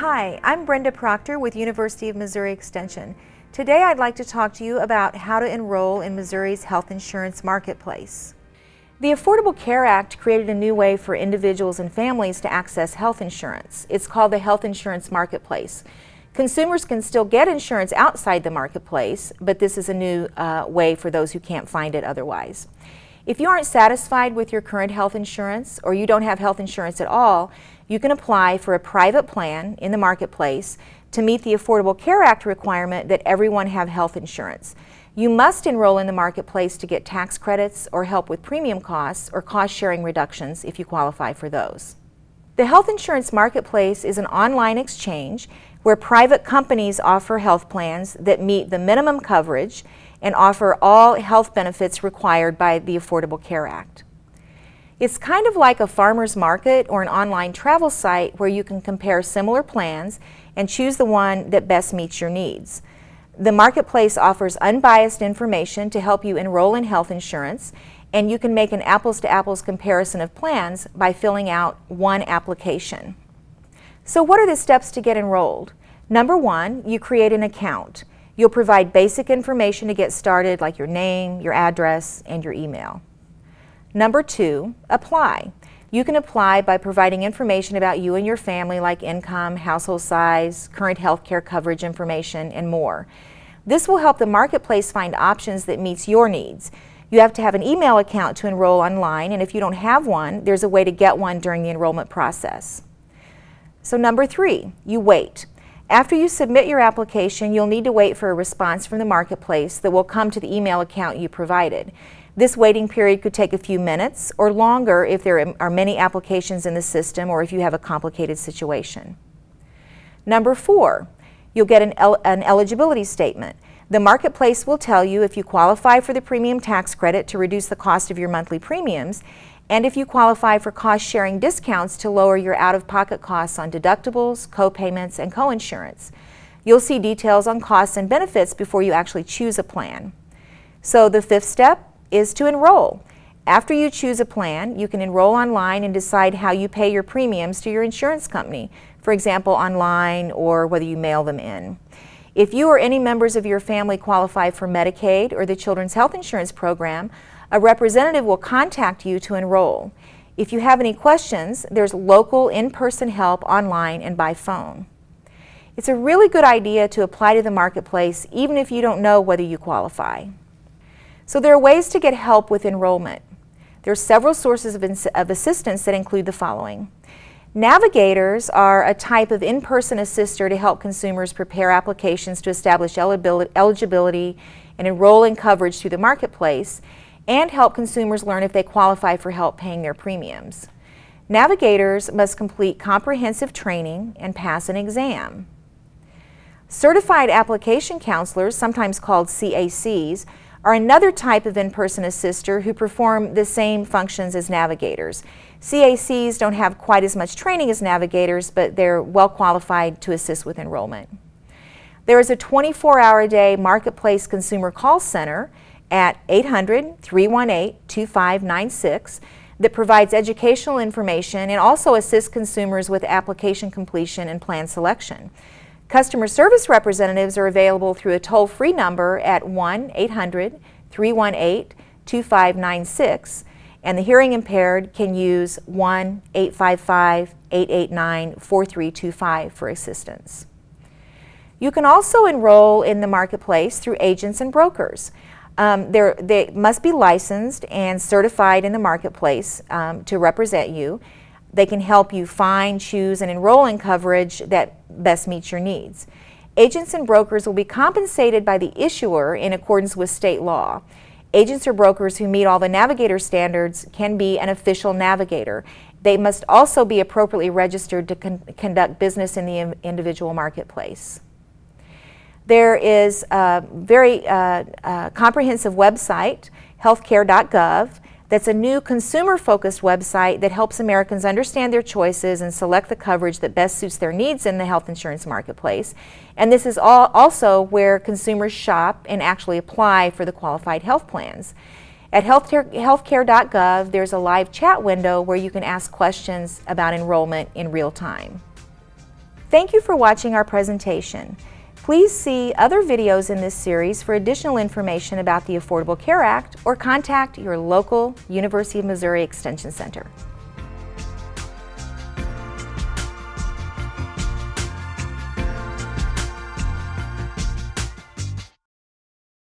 Hi, I'm Brenda Proctor with University of Missouri Extension. Today I'd like to talk to you about how to enroll in Missouri's health insurance marketplace. The Affordable Care Act created a new way for individuals and families to access health insurance. It's called the Health Insurance Marketplace. Consumers can still get insurance outside the marketplace, but this is a new uh, way for those who can't find it otherwise. If you aren't satisfied with your current health insurance or you don't have health insurance at all, you can apply for a private plan in the marketplace to meet the Affordable Care Act requirement that everyone have health insurance. You must enroll in the marketplace to get tax credits or help with premium costs or cost sharing reductions if you qualify for those. The health insurance marketplace is an online exchange where private companies offer health plans that meet the minimum coverage and offer all health benefits required by the Affordable Care Act. It's kind of like a farmer's market or an online travel site where you can compare similar plans and choose the one that best meets your needs. The marketplace offers unbiased information to help you enroll in health insurance, and you can make an apples to apples comparison of plans by filling out one application. So what are the steps to get enrolled? Number one, you create an account. You'll provide basic information to get started like your name, your address, and your email. Number two, apply. You can apply by providing information about you and your family like income, household size, current health care coverage information, and more. This will help the marketplace find options that meets your needs. You have to have an email account to enroll online, and if you don't have one, there's a way to get one during the enrollment process. So number three, you wait. After you submit your application, you'll need to wait for a response from the marketplace that will come to the email account you provided. This waiting period could take a few minutes or longer if there are many applications in the system or if you have a complicated situation. Number four, you'll get an, el an eligibility statement. The marketplace will tell you if you qualify for the premium tax credit to reduce the cost of your monthly premiums and if you qualify for cost-sharing discounts to lower your out-of-pocket costs on deductibles, co-payments, and co-insurance. You'll see details on costs and benefits before you actually choose a plan. So the fifth step is to enroll. After you choose a plan, you can enroll online and decide how you pay your premiums to your insurance company, for example, online or whether you mail them in. If you or any members of your family qualify for Medicaid or the Children's Health Insurance Program, a representative will contact you to enroll. If you have any questions, there's local in-person help online and by phone. It's a really good idea to apply to the marketplace even if you don't know whether you qualify. So there are ways to get help with enrollment. There are several sources of, of assistance that include the following. Navigators are a type of in-person assister to help consumers prepare applications to establish eligibility and enroll in coverage through the marketplace and help consumers learn if they qualify for help paying their premiums. Navigators must complete comprehensive training and pass an exam. Certified application counselors, sometimes called CACs, are another type of in-person assister who perform the same functions as navigators. CACs don't have quite as much training as navigators, but they're well qualified to assist with enrollment. There is a 24-hour-a-day Marketplace Consumer Call Center at 800-318-2596 that provides educational information and also assists consumers with application completion and plan selection. Customer service representatives are available through a toll-free number at 1-800-318-2596 and the hearing impaired can use 1-855-889-4325 for assistance. You can also enroll in the marketplace through agents and brokers. Um, they must be licensed and certified in the marketplace um, to represent you. They can help you find, choose, and enroll in coverage that best meets your needs. Agents and brokers will be compensated by the issuer in accordance with state law. Agents or brokers who meet all the navigator standards can be an official navigator. They must also be appropriately registered to con conduct business in the individual marketplace. There is a very uh, uh, comprehensive website, healthcare.gov, that's a new consumer-focused website that helps Americans understand their choices and select the coverage that best suits their needs in the health insurance marketplace. And this is all also where consumers shop and actually apply for the qualified health plans. At healthcare.gov, there's a live chat window where you can ask questions about enrollment in real time. Thank you for watching our presentation. Please see other videos in this series for additional information about the Affordable Care Act or contact your local University of Missouri Extension Center.